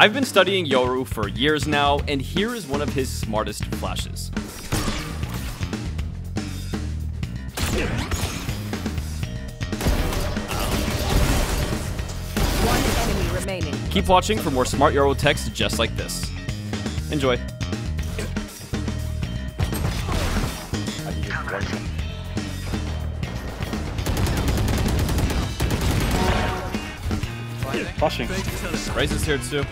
I've been studying Yoru for years now, and here is one of his smartest flashes. One enemy remaining. Keep watching for more smart Yoru text just like this. Enjoy. Flashing. Raze is here too.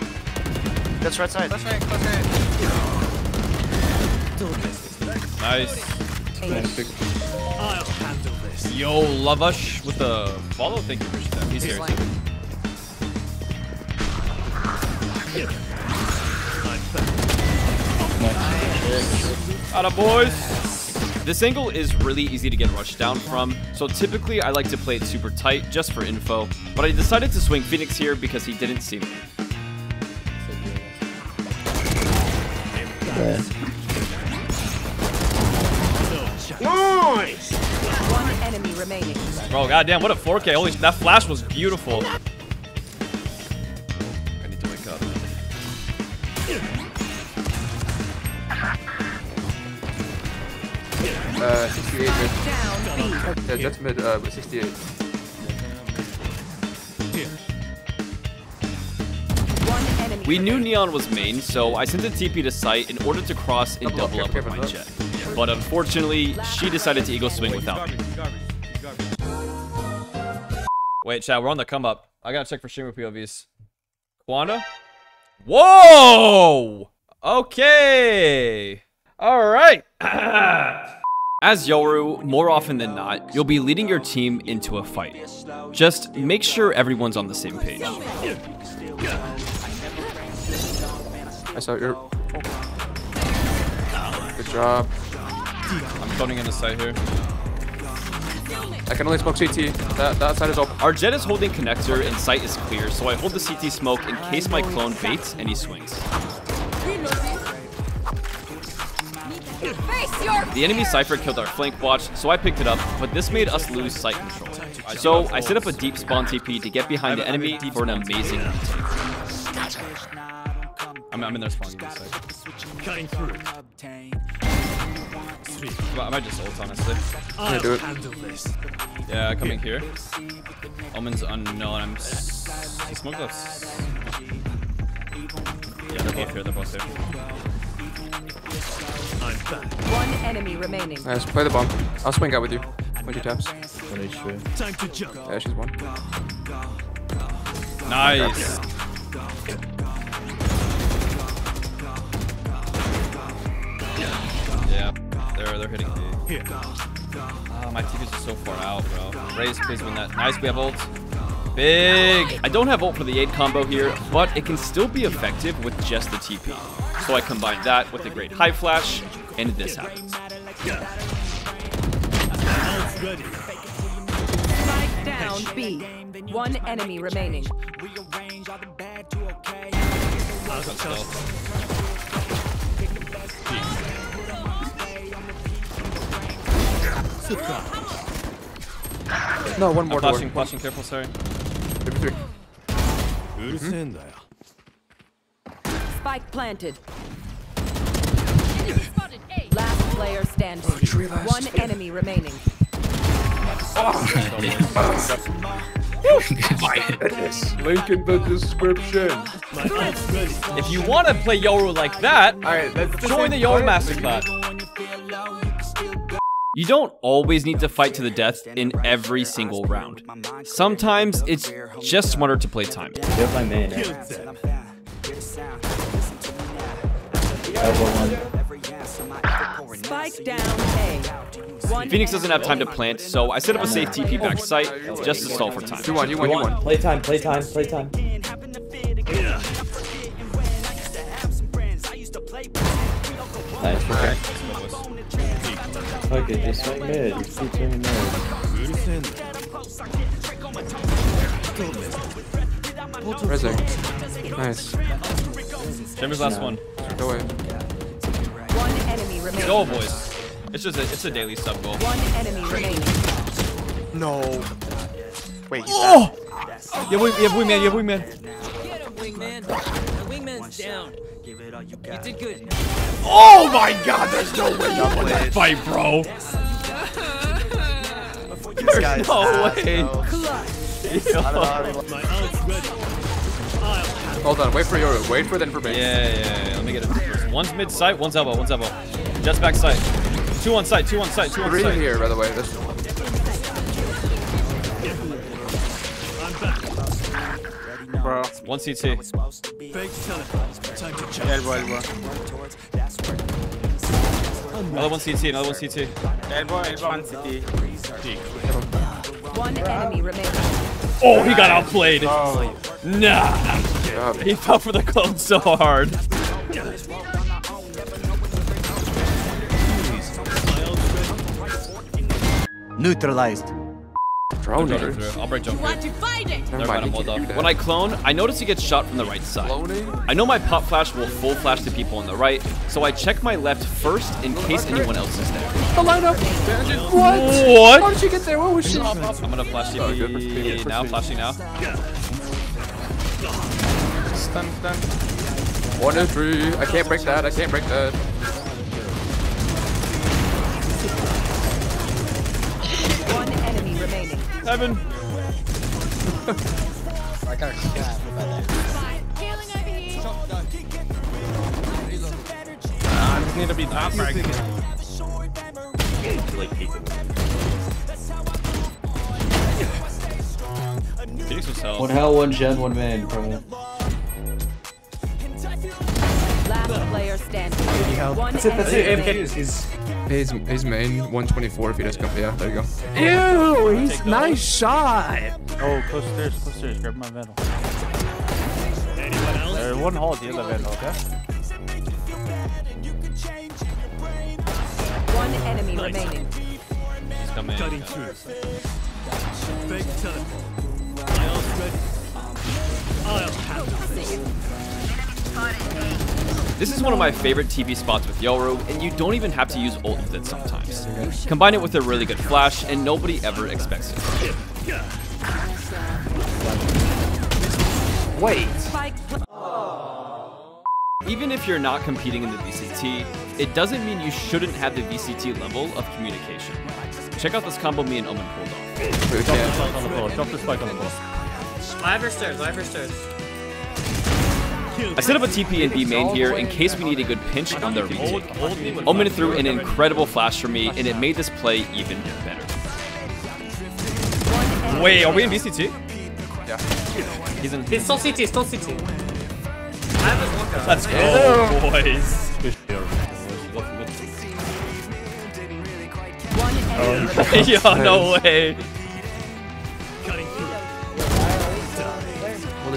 That's right side. Close right, close right. Nice. Nice pick. Yo, Lavash with the follow. Thank you for that. He's here. flank. Atta boys. This angle is really easy to get rushed down from, so typically I like to play it super tight just for info, but I decided to swing Phoenix here because he didn't see me. One enemy remaining. Bro, goddamn, what a 4K. Holy, that flash was beautiful. I need to wake up. Uh, 68 mid. Down B. Yeah, Jett mid, uh, 68. We knew. Neon was main, so I sent a TP to site in order to cross and Double up, double up with my Jett. But unfortunately, she decided to eagle swing without me. Wait, Chad, we're on the come up. I gotta check for streamer POVs. Quanda? Whoa! Okay. Alright. As Yoru, more often than not, you'll be leading your team into a fight. Just make sure everyone's on the same page. I saw your. Good job. I'm phoning in the site here. I can only smoke CT. That, that side is open. Our Jett is holding connector and site is clear, so I hold the CT smoke in case my clone baits and he swings. The enemy Cypher killed our flank watch, so I picked it up, but this made us lose site control. So I set up a deep spawn TP to get behind the enemy for an amazing retake. I'm, I'm in their spawn, give me a. Cutting through. Well, I might just ult, honestly. I'll do it. handle this. Yeah, coming here. Omen's unknown. I'm. s- He smoked us. Yeah, they're both here. They're both here. I'm back. One enemy remaining. Nice, play the bomb. I'll swing out with you. When she taps. One HP. Time to jump. Yeah, she's one. Nice. Yeah, they're they're hitting me. Here. Oh, my TV's just so far out, bro. Raze, please win that. Nice, we have ult. Big. I don't have ult for the aid combo here, but it can still be effective with just the TP. So I combine that with a great high flash, and this happens. Ult's. Spike down B. One enemy remaining. I'll No, one more I'm flashing, door. flashing, careful, sorry. Three, three. Mm -hmm. Spike planted. Last player standing. Oh, one enemy remaining. Link in the description. If you want to play Yoru like that, All right, that's join the, Yoru Master Club. You don't always need to fight to the death in every single round. Sometimes it's just smarter to play time. They my main. Killed them. I have. Spike down A. Phoenix doesn't have time to plant, so I set up a safe TP back site just to stall for time. You won, you won, You you won. want playtime, playtime, playtime. Nice, okay. Fuck it, just swing mid. Keep swinging mid. Rezek. Nice. Jimmy's last one. Go away. One enemy remaining. Goal, boys. It's just a, it's a daily sub goal. One enemy remaining. No. Wait. Oh! Yeah, we, yeah, wingman, yeah, wingman. Get him, wingman. The wingman's down. Give it all you got. You did good. Oh my god, there's no way you won that fight, bro. This guy's no way. bro. I don't know how to- My ult's ready. I'll Hold on, wait for your, wait for the information. Yeah, yeah, yeah. Let me get it. One's mid site, one's elbow, one's elbow. Jett's back site. Two on site, two on site, two on site. Three site. here, by the way. This I'm Bro. One CT. Fake teleport. Time to jump. Elbow, elbow. Another one CT, another one CT. Elbow, elbow, one CT. One enemy remaining. Oh, he got outplayed. Oh, Nah. He fell for the clone so hard. My ult's ready. neutralized. Drone Jump here. through. I'll break jump Want to fight it? Never Never mind, mind, I'm he walled can do off. that. When I clone, I notice he gets shot from the right side. Cloning? I know my pop flash will full flash the people on the right, so I check my left first in case anyone else is there. The lineup! What? What? How did you get there? What was she? I'm gonna flash Oh, good for TP now, speed. flashing now. Stun, stun. One, two, three. I can't break that. I can't break that. One enemy remaining. Heaven. Ah, I just need to be top right. Phoenix. One hell, one gen, one man, bro. Last player standing. One That's it, that's it. remaining. He's, His, his main 124 if he does come. Yeah, there you go. Ew, he's nice shot. Oh, close stairs, close stairs. Grab my vandal. Anyone else? There, one hold the other vandal, okay? One enemy remaining. He's coming. Cutting through. Fake teleport. My ult's ready. I'll handle this. This is one of my favorite TP spots with Yoru, and you don't even have to use ult with it sometimes. Combine it with a really good flash, and nobody ever expects it. Wait. Spike Even if you're not competing in the VCT, it doesn't mean you shouldn't have the VCT level of communication. Check out this combo me and Omen pulled off. We can't. Spike on the floor. Drop the spike on the floor. Live stairs, live stairs. I set up a TP and B main here in case we need a good pinch on their retake. Omen threw an incredible flash for me, and it made this play even better. Wait, are we in VCT? Yeah. He's in. It's still CT, still CT. I have this one guy. Let's go, boys. One enemy Yo, no way. Cutting through. Hold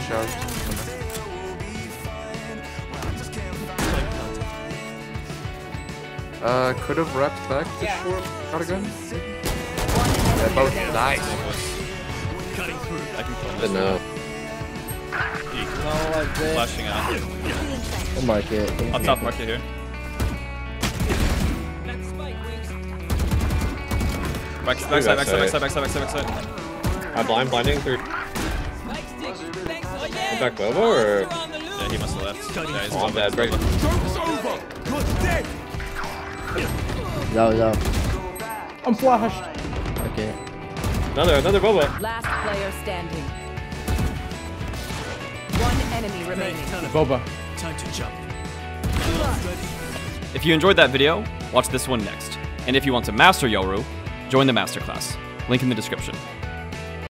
Uh, could have wrapped back the short cardigan. Yeah, both nice. Cutting through. I can kill this. no. Flashing out. I'll mark it. I'll top market here. Back, back side, back side, back side, back side, back side, back side. I blind blinding through. Back Bobo or Yeah, he must have left. Yeah, he's on going bad back. break? No, no. I'm flashed. Okay. Another, another Bobo. Last player standing. One enemy remaining. Boba. Time to jump. If you enjoyed that video, watch this one next. And if you want to master Yoru, join the masterclass. Link in the description.